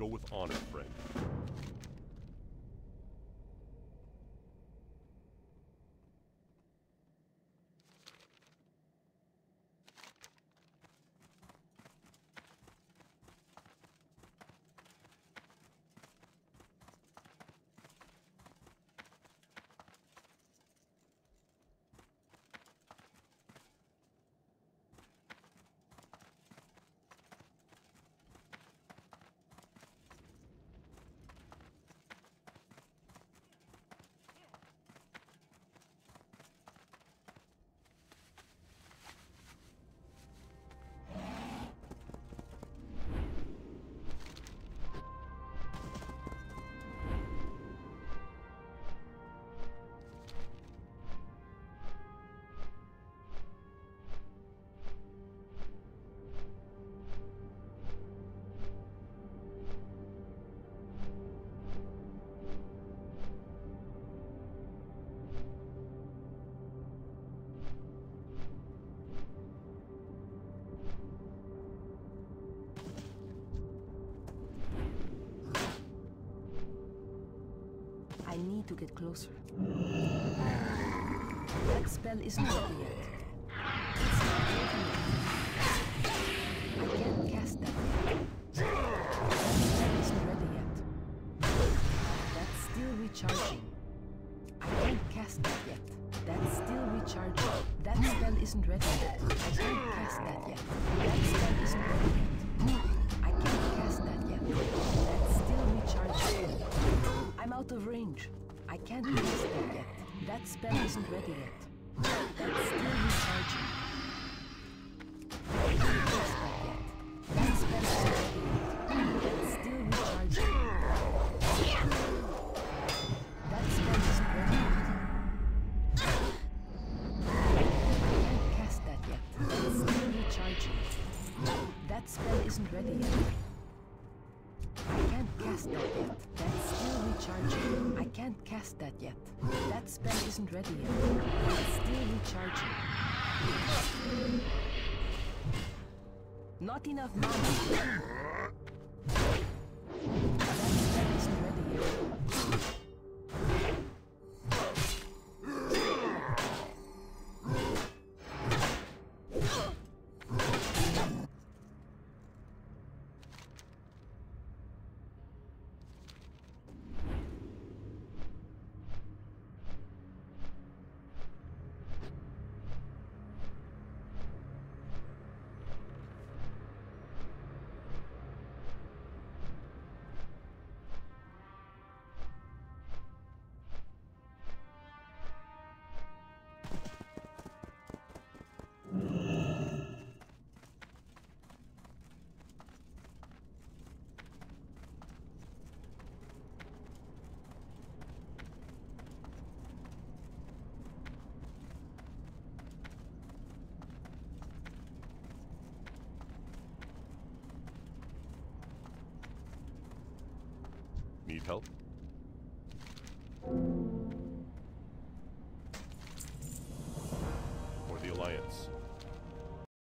Go with honor, friend. I need to get closer. That spell isn't ready yet. It's not ready yet. I can't cast that yet. That isn't ready yet. That's still recharging. I can't cast that yet. That's still recharging. That spell isn't ready yet. I can't cast that yet. That spell isn't ready yet. I can't cast that yet. Out of range. I can't cast that yet. That spell isn't ready yet. That's still recharging. That spell isn't ready yet. Cast that yet. That's still recharging. I can't cast that yet. That spell isn't ready yet. It's still recharging. Not enough mana. Need help?